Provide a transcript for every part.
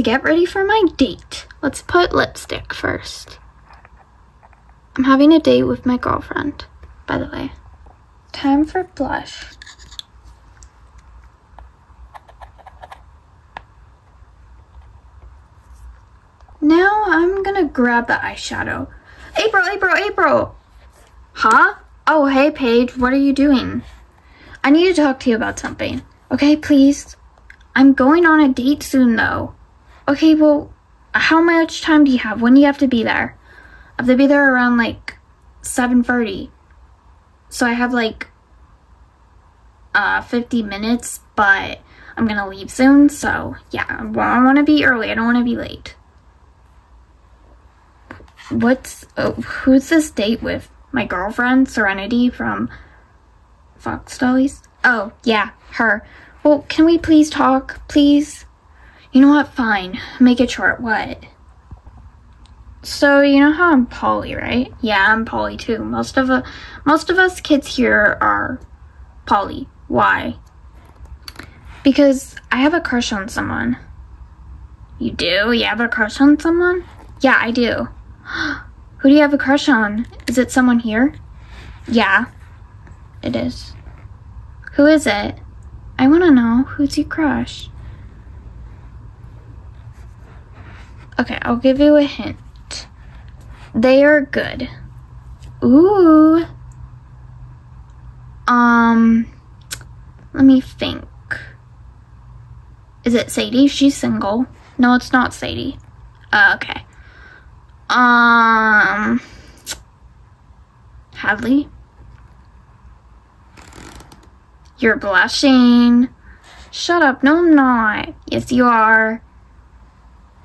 to get ready for my date. Let's put lipstick first. I'm having a date with my girlfriend, by the way. Time for blush. Now I'm gonna grab the eyeshadow. April, April, April! Huh? Oh, hey, Paige, what are you doing? I need to talk to you about something. Okay, please? I'm going on a date soon, though. Okay, well, how much time do you have? When do you have to be there? I have to be there around, like, 7.30. So I have, like, uh, 50 minutes, but I'm gonna leave soon, so, yeah, I want to be early. I don't want to be late. What's, oh, who's this date with? My girlfriend, Serenity, from Fox Dollies? Oh, yeah, her. Well, can we please talk, please? You know what? Fine. Make it short. What? So you know how I'm poly, right? Yeah, I'm poly too. Most of a, most of us kids here are poly. Why? Because I have a crush on someone. You do? You have a crush on someone? Yeah, I do. Who do you have a crush on? Is it someone here? Yeah, it is. Who is it? I want to know. Who's your crush? Okay, I'll give you a hint. They are good. Ooh. Um, let me think. Is it Sadie? She's single. No, it's not Sadie. Uh, okay. Um, Hadley. You're blushing. Shut up. No, I'm not. Yes, you are.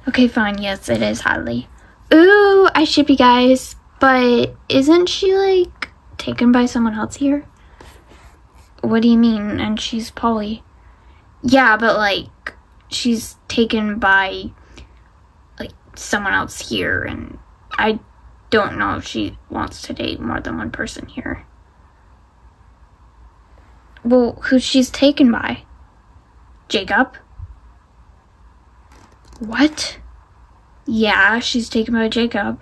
Okay, fine. Yes, it is Hadley. Ooh, I ship you guys. But isn't she, like, taken by someone else here? What do you mean? And she's poly. Yeah, but, like, she's taken by, like, someone else here. And I don't know if she wants to date more than one person here. Well, who she's taken by? Jacob? What? Yeah, she's taken by Jacob.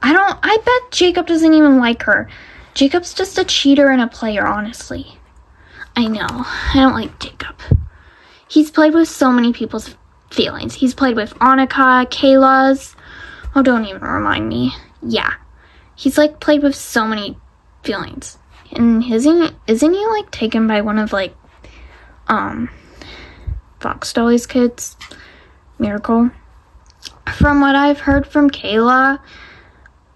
I don't, I bet Jacob doesn't even like her. Jacob's just a cheater and a player, honestly. I know, I don't like Jacob. He's played with so many people's feelings. He's played with Annika, Kayla's. Oh, don't even remind me. Yeah. He's like played with so many feelings. And isn't isn't he like taken by one of like um Fox Dolly's kids? Miracle. From what I've heard from Kayla,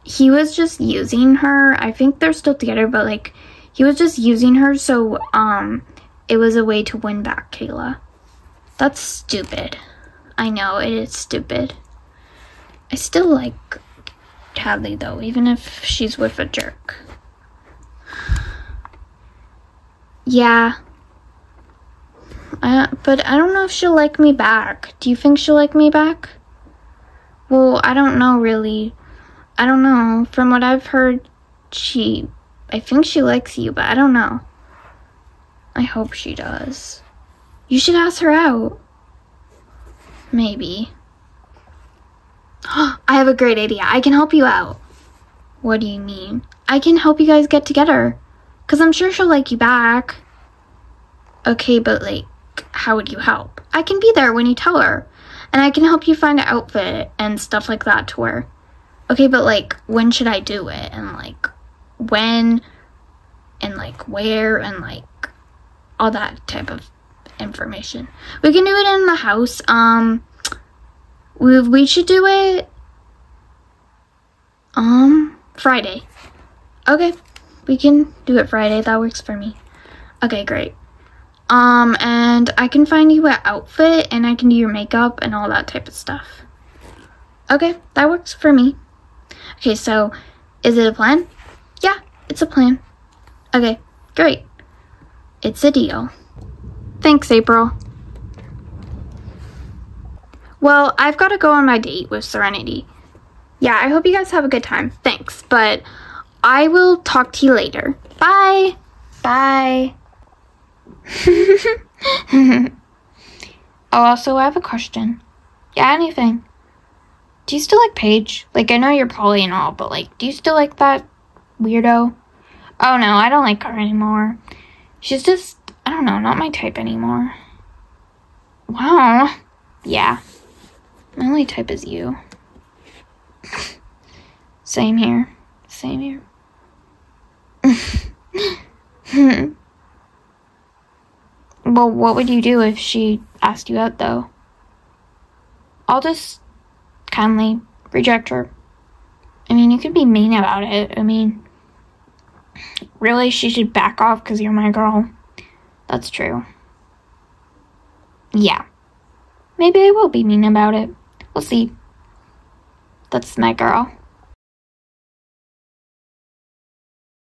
he was just using her. I think they're still together, but like he was just using her so um it was a way to win back Kayla. That's stupid. I know it is stupid. I still like Hadley though, even if she's with a jerk. Yeah. Uh, but I don't know if she'll like me back. Do you think she'll like me back? Well, I don't know really. I don't know. From what I've heard, she. I think she likes you, but I don't know. I hope she does. You should ask her out. Maybe. I have a great idea. I can help you out. What do you mean? I can help you guys get together. Because I'm sure she'll like you back. Okay, but like, how would you help? I can be there when you tell her. And I can help you find an outfit and stuff like that to wear. Okay, but like, when should I do it? And like, when? And like, where? And like, all that type of information. We can do it in the house. Um, we, we should do it, um, Friday. Okay, we can do it Friday. That works for me. Okay, great. Um, and I can find you an outfit and I can do your makeup and all that type of stuff. Okay, that works for me. Okay, so is it a plan? Yeah, it's a plan. Okay, great. It's a deal. Thanks, April. Well, I've got to go on my date with Serenity. Yeah, I hope you guys have a good time. Thanks, but I will talk to you later. Bye. Bye. Oh, also, I have a question. Yeah, anything. Do you still like Paige? Like, I know you're poly and all, but like, do you still like that weirdo? Oh no, I don't like her anymore. She's just, I don't know, not my type anymore. Wow. Yeah. My only type is you. Same here. Same here. well, what would you do if she asked you out, though? I'll just kindly reject her. I mean, you could be mean about it. I mean, really, she should back off because you're my girl. That's true. Yeah. Maybe I will be mean about it. We'll see. That's my girl.